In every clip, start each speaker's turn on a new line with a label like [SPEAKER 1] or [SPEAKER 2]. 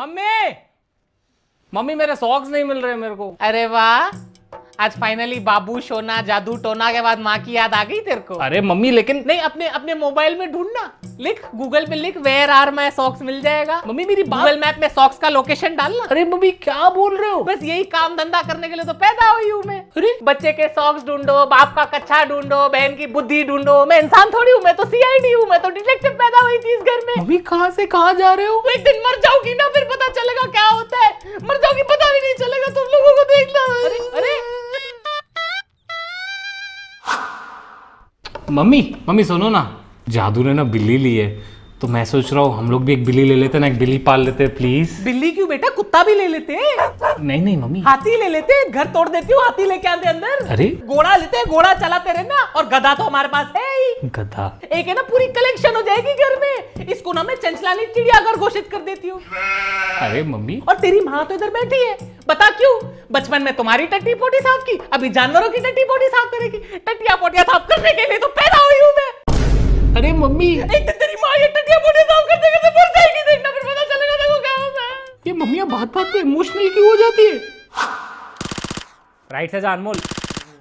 [SPEAKER 1] Mummy! Mummy मेरे socks नहीं मिल रहे मेरे को।
[SPEAKER 2] अरे वाह। आज फाइनली बाबू सोना जादू टोना के बाद माँ की याद आ गई तेरे को?
[SPEAKER 1] अरे मम्मी लेकिन
[SPEAKER 2] नहीं अपने अपने मोबाइल में ढूंढना। लिख गूगल पे लिख वेयर आर माई सॉक्स मिल जाएगा।
[SPEAKER 1] मम्मी मेरी
[SPEAKER 2] गूगल मैप में सॉक्स का लोकेशन डालना।
[SPEAKER 1] अरे मम्मी क्या बोल रहे हो?
[SPEAKER 2] बस यही काम धंधा करने के लिए तो पैदा हुई हूँ मैं।
[SPEAKER 1] अरे
[SPEAKER 2] बच्चे के सॉक्स ढूंढो बाप का कच्चा ढूंढो बहन की बुद्धि ढूंढो। मैं इंसान थोड़ी हूँ मैं तो सीआईडी हूँ मैं तो डिटेक्टिव पैदा हुई थी इस घर में।
[SPEAKER 1] मम्मी कहाँ से कहाँ जा रहे हो?
[SPEAKER 2] एक दिन मर जाऊँगी ना फिर पता चलेगा क्या होता है। मर जाऊँगी पता भी नहीं चलेगा।
[SPEAKER 1] मम्मी मम्मी सुनो ना। जादू ने ना बिल्ली ली है। तो मैं सोच रहा हूँ हम लोग भी एक बिल्ली ले लेते ना एक बिल्ली पाल लेते हैं प्लीज़
[SPEAKER 2] बिल्ली क्यों बेटा? कुत्ता भी ले लेते हैं।
[SPEAKER 1] नहीं नहीं मम्मी।
[SPEAKER 2] हाथी ले लेते हैं घर तोड़ देती हूँ हाथी लेके आते अंदर।
[SPEAKER 1] अरे।
[SPEAKER 2] घोड़ा लेते हैं घोड़ा चलाते रहना और गधा तो हमारे पास है ही।
[SPEAKER 1] गधा।
[SPEAKER 2] एक है ना पूरी कलेक्शन हो जाएगी घर में। इसको ना मैं चंचलानी चिड़ियाघर घोषित कर देती हूँ।
[SPEAKER 1] अरे मम्मी।
[SPEAKER 2] और तेरी माँ तो इधर बैठी है। बता क्यों? बचपन में तुम्हारी टट्टी पोटी साफ़ की अभी जानवरों की टट्टी पोटी साफ़ करेगी। टट्टिया पोटिया साफ़ करने के लिए तो
[SPEAKER 1] मम्मी।
[SPEAKER 2] एक दिन तेरी माँ ये टट्टिया पोटी साफ़ करते करते मर जाएगी। देखना फिर पता चलेगा देखो क्या होता है।
[SPEAKER 1] ये मम्मी अब बात बात पे इमोशनल क्यों हो जाती है? राइट से जा अनमोल।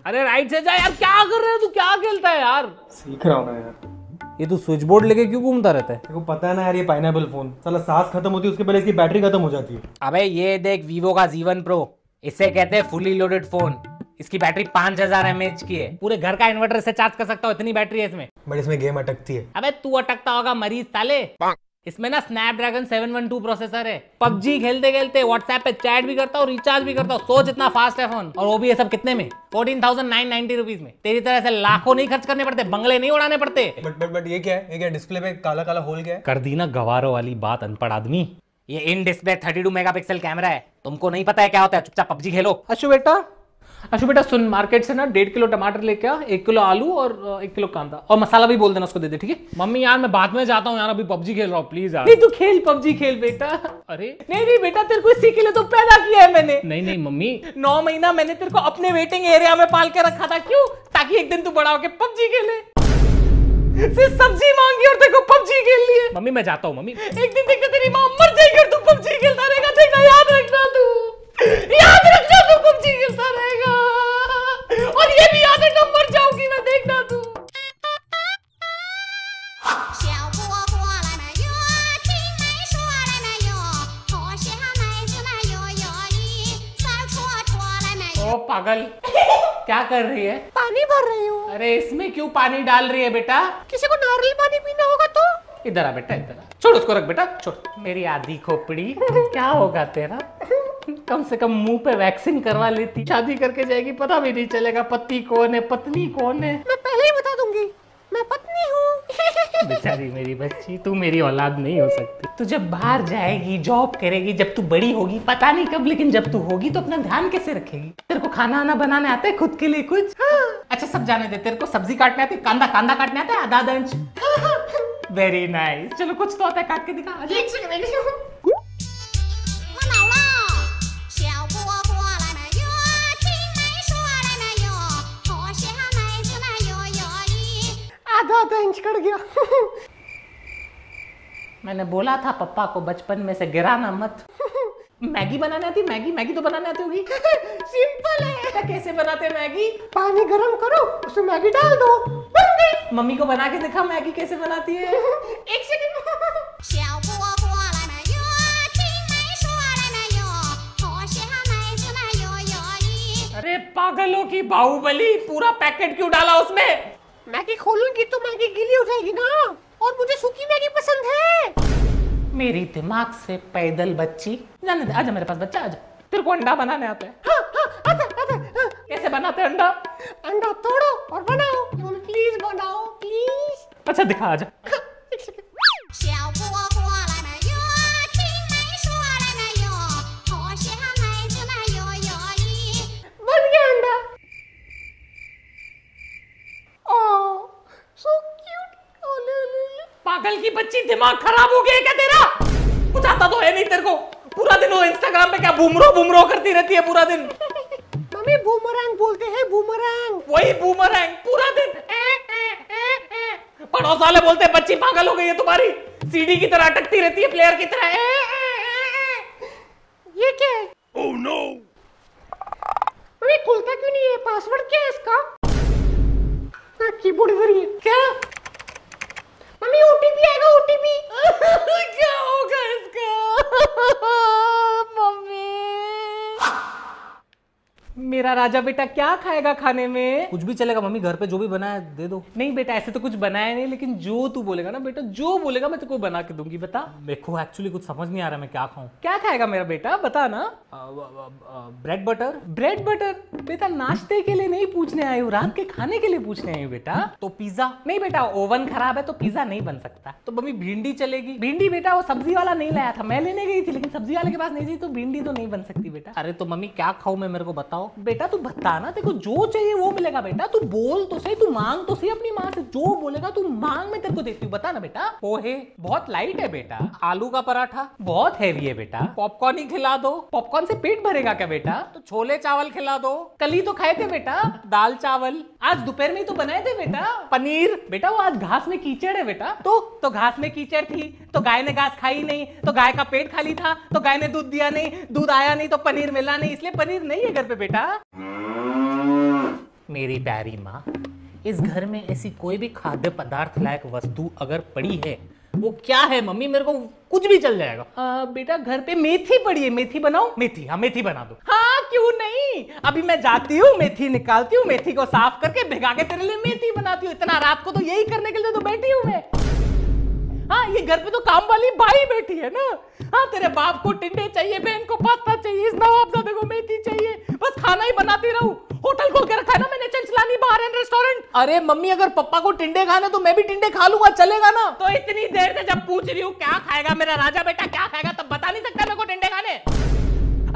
[SPEAKER 1] अरे राइट से जा यार क्या कर रहे हो? तू क्या खेलता है यार?
[SPEAKER 3] सीख रहा हूँ ना यार।
[SPEAKER 1] ये तू स्विच बोर्ड लेके क्यों घूमता रहता है?
[SPEAKER 3] तेरे पता है ना यार ये पाइनएपल फ़ोन साला सांस खत्म होती है उसके पहले इसकी बैटरी खत्म हो जाती है।
[SPEAKER 2] अबे ये देख वीवो का जीवन प्रो इसे कहते हैं फुली लोडेड फ़ोन इसकी बैटरी 5000 हज़ार की है। पूरे घर का इन्वर्टर से चार्ज कर सकता हूँ इतनी बैटरी है इसमें।
[SPEAKER 3] बट इसमें गेम अटकती है।
[SPEAKER 2] अबे तू अटकता होगा मरीज़ साले। इसमें ना स्नैपड्रैगन 712 प्रोसेसर है। पबजी खेलते खेलते व्हाट्सएप पे चैट भी करता हूँ रिचार्ज भी करता हूँ। सोच इतना फास्ट है फ़ोन और वो भी ये सब कितने में? Fourteen thousand nine ninety rupees में। तेरी तरह से लाखों नहीं खर्च करने पड़ते बंगले नहीं उड़ाने पड़ते।
[SPEAKER 3] बट बट बट ये क्या है? ये क्या डिस्प्ले पे काला काला होल क्या है?
[SPEAKER 1] कर दी ना गवारों वाली बात अनपढ़ आदमी।
[SPEAKER 2] ये इन डिस्प्ले 32 मेगापिक्सल कैमरा है। तुमको नहीं पता है क्या होता है? चुपचाप पबजी खेलो।
[SPEAKER 1] अशु बेटा अशु बेटा सुन मार्केट से ना डेढ़ किलो टमाटर लेके आ एक किलो आलू और एक किलो कांदा और मसाला भी बोल देना उसको दे दे ठीक है? मम्मी यार मैं बाद में जाता हूँ यार अभी पबजी खेल रहा हूँ प्लीज़ यार।
[SPEAKER 2] नहीं तू खेल पबजी खेल बेटा।
[SPEAKER 1] अरे।
[SPEAKER 2] नहीं नहीं बेटा तेरे को इसी के लिए तो पैदा किया है मैंने।
[SPEAKER 1] नहीं नहीं मम्मी।
[SPEAKER 2] नौ महीना मैंने तेरे को अपने वेटिंग एरिया में पाल के रखा था क्यों? ताकि एक दिन तू बड़ा होके पबजी खेले। सिर्फ़ सब्ज़ी मांगी और तेरे को पबजी खेल लिए।
[SPEAKER 1] मम्मी मैं जाता हूँ मम्मी।
[SPEAKER 2] एक दिन देखना तेरी माँ मर जाएगी और तू पबजी खेलता रहेगा देखना याद रखना तू। याद रखना तू पबजी। कर रही है।
[SPEAKER 4] पानी भर रही हूँ।
[SPEAKER 2] अरे इसमें क्यों पानी डाल रही है बेटा?
[SPEAKER 4] किसी को नारियल पानी पीना होगा तो?
[SPEAKER 2] इधर आ बेटा इधर आ। छोड़ उसको रख बेटा छोड़। मेरी आधी खोपड़ी क्या होगा तेरा? कम से कम मुँह पे वैक्सीन करवा लेती। शादी करके जाएगी पता भी नहीं चलेगा पति कौन है पत्नी कौन है?
[SPEAKER 4] मैं पहले ही बता दूँगी।
[SPEAKER 2] बेचारी मेरी बच्ची, तू मेरी औलाद नहीं हो सकती। तू जब बाहर जाएगी जॉब करेगी, जब तू बड़ी होगी, पता नहीं कब, लेकिन जब तू होगी तो अपना ध्यान कैसे रखेगी? तेरे को खाना आना बनाने आता है खुद के लिए कुछ? अच्छा सब जाने दे, तेरे को सब्ज़ी काटने आती है कांदा कांदा काटने आता है, आधा दंश वेरी नाइस चलो, कुछ तो आता है, काट के दिखा था इंच कट गया। मैंने बोला था पप्पा को बचपन में से गिराना मत। मैगी बनाने आती मैगी मैगी तो बनाने आती होगी। सिंपल है। तो कैसे बनाते हैं मैगी? पानी गरम करो उसमें मैगी डाल दो बन गई। मम्मी को बना के दिखा मैगी कैसे बनाती है। एक सेकंड अरे पागलों की बाहुबली पूरा पैकेट क्यों डाला उसमें?
[SPEAKER 4] मैगी खोलूँगी तो मैगी गीली हो जाएगी ना। और मुझे सूखी मैगी पसंद है।
[SPEAKER 2] मेरी दिमाग से पैदल बच्ची। जाने दे आजा मेरे पास बच्चा आजा तेरे को अंडा बनाने आते है। हाँ, हाँ, आता, आता, हाँ। कैसे बनाते हैं अंडा?
[SPEAKER 4] अंडा तोड़ो और बनाओ। प्लीज़ बनाओ प्लीज़
[SPEAKER 2] अच्छा दिखा आजा पागल की बच्ची दिमाग खराब हो गया क्या तेरा? कुछ आता तो है नहीं तेरे को। पूरा दिन वो इंस्टाग्राम पे क्या बुमरो बुमरो करती रहती है पूरा दिन?
[SPEAKER 4] मम्मी बूमरैंग बोलते हैं बूमरैंग
[SPEAKER 2] वही बूमरैंग पूरा दिन। पड़ोस वाले बोलते हैं बच्ची पागल हो गई है तुम्हारी। सीडी की तरह अटकती रहती है प्लेयर की तरह।
[SPEAKER 5] ये क्या है? Oh, ओह नो मम्मी खुलता क्यों नहीं है? पासवर्ड क्या है इसका? कीबोर्ड भरी है। क्या?
[SPEAKER 2] मेरा राजा बेटा क्या खाएगा खाने में?
[SPEAKER 1] कुछ भी चलेगा मम्मी घर पे जो भी बना है दे दो।
[SPEAKER 2] नहीं बेटा ऐसे तो कुछ बनाया नहीं लेकिन जो तू बोलेगा ना बेटा जो बोलेगा मैं तेको बना के दूँगी बता।
[SPEAKER 1] को एक्चुअली कुछ समझ नहीं आ रहा मैं क्या खाऊं।
[SPEAKER 2] क्या खाएगा मेरा बेटा बता ना।
[SPEAKER 1] ब्रेड बटर
[SPEAKER 2] ब्रेड बटर बेटा नाश्ते के लिए नहीं पूछने आई हूँ रात के खाने के लिए पूछने आई हूँ बेटा।
[SPEAKER 1] तो पिज्जा
[SPEAKER 2] नहीं बेटा ओवन खराब है तो पिज्जा नहीं बन सकता। तो मम्मी भिंडी चलेगी। भिंडी बेटा वो सब्ज़ी वाला नहीं लाया था मैं लेने गई थी लेकिन सब्ज़ी वाले के पास नहीं थी तो भिंडी तो नहीं बन सकती बेटा।
[SPEAKER 1] अरे तो मम्मी क्या खाऊं मैं मेरे को बताओ।
[SPEAKER 2] बेटा तू बता ना तेरे को जो चाहिए वो मिलेगा बेटा। तू बोल तो सही तू मांग तो सही अपनी माँ से। जो बोलेगा तू मांग मैं तेरे को देती हूँ। बता ना बेटा। पोहे बहुत लाइट है बेटा।
[SPEAKER 1] आलू का पराठा?
[SPEAKER 2] बहुत हैवी है बेटा।
[SPEAKER 1] पॉपकॉर्न ही खिला दो।
[SPEAKER 2] पॉपकॉर्न से पेट भरेगा क्या बेटा?
[SPEAKER 1] तो छोले चावल खिला दो।
[SPEAKER 2] कल ही तो खाए थे बेटा।
[SPEAKER 1] दाल चावल।
[SPEAKER 2] आज दोपहर में ही तो बनाए थे बेटा।
[SPEAKER 1] पनीर।
[SPEAKER 2] बेटा वो आज घास में कीचड़ है बेटा। तो तो घास में कीचड़ थी तो गाय ने घास खाई नहीं तो गाय का पेट खाली था तो गाय ने दूध दिया नहीं दूध आया नहीं तो पनीर मिला नहीं इसलिए पनीर नहीं है घर पे बेटा।
[SPEAKER 5] मेरी प्यारी माँ इस घर में ऐसी कोई भी खाद्य पदार्थ लायक वस्तु अगर पड़ी है वो क्या है मम्मी? मेरे को कुछ भी चल जाएगा।
[SPEAKER 2] आ, बेटा घर पे मेथी पड़ी है। मेथी बनाओ।
[SPEAKER 5] मेथी हाँ मेथी बना दो।
[SPEAKER 2] हाँ क्यों नहीं? अभी मैं जाती हूँ मेथी निकालती हूँ मेथी को साफ़ करके भिगा के तेरे लिए मेथी बनाती हूँ। इतना रात को तो यही करने के लिए तो बैठी हूँ मैं। हाँ ये घर पे तो काम वाली बाई बैठी है ना। हाँ तेरे बाप को टिंडे चाहिए बहन को पास्ता चाहिए इस नवाबजादे को मेथी चाहिए बस खाना ही बनाती रहूँ। होटल खोल के रखा है ना मैंने चंचलानी बार एंड रेस्टोरेंट।
[SPEAKER 1] अरे मम्मी अगर पप्पा को टिंडे खाने तो मैं भी टिंडे खा लूँगा चलेगा ना?
[SPEAKER 2] तो इतनी देर से जब पूछ रही हूँ क्या खाएगा मेरा राजा बेटा क्या खाएगा तब बता नहीं सकता मेरे को टिंडे खाने।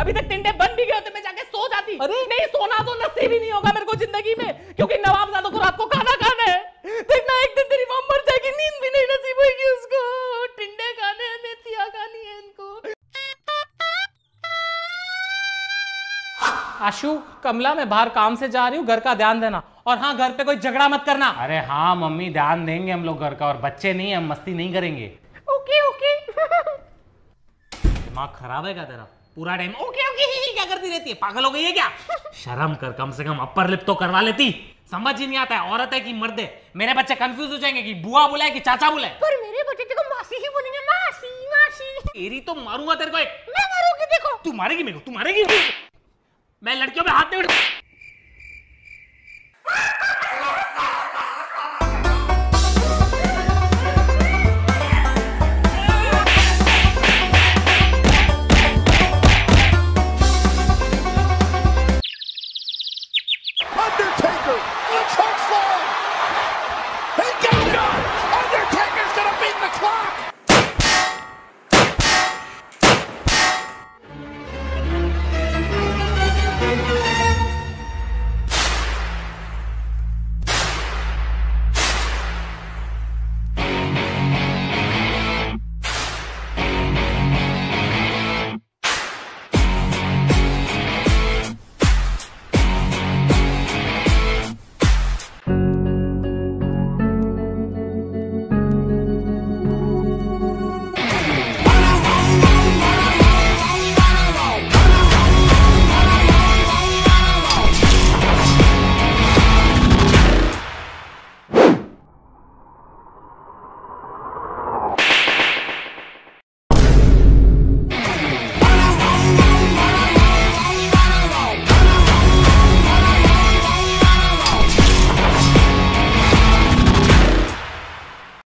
[SPEAKER 2] अभी तक टिंडे बन भी गए होते मैं जाके सो जाती।
[SPEAKER 1] अरे!
[SPEAKER 2] नहीं सोना तो नसीब ही नहीं होगा मेरे को ज़िंदगी में क्योंकि नवाब नवाबजादों को रात को खाना खाना है। देखना एक दिन तेरी माँ मर आशु कमला मैं बाहर काम से जा रही हूँ घर का ध्यान देना। और हाँ घर पे कोई झगड़ा मत करना।
[SPEAKER 5] अरे हाँ मम्मी ध्यान देंगे हम लोग घर का और बच्चे नहीं हम मस्ती नहीं करेंगे।
[SPEAKER 2] Okay okay.
[SPEAKER 5] दिमाग खराब है क्या तेरा? पूरा टाइम ओके ओके ही, ही, क्या करती रहती है? पागल हो गई है क्या? शर्म कर कम से कम अपर लिप तो करवा लेती। समझ ही नहीं आता है औरत है कि मर्द है? मेरे बच्चे कंफ्यूज हो जाएँगे कि बुआ बुलाए कि चाचा बुलाए।
[SPEAKER 4] पर मेरे बच्चे को मासी ही बोलेंगे मासी मासी।
[SPEAKER 5] तेरी तो मारूँगा तेरे को एक।
[SPEAKER 4] मैं मारूँगी देखो।
[SPEAKER 5] तू मारेगी मेरे को तू मारेगी। मैं लड़कियों पे हाथ नहीं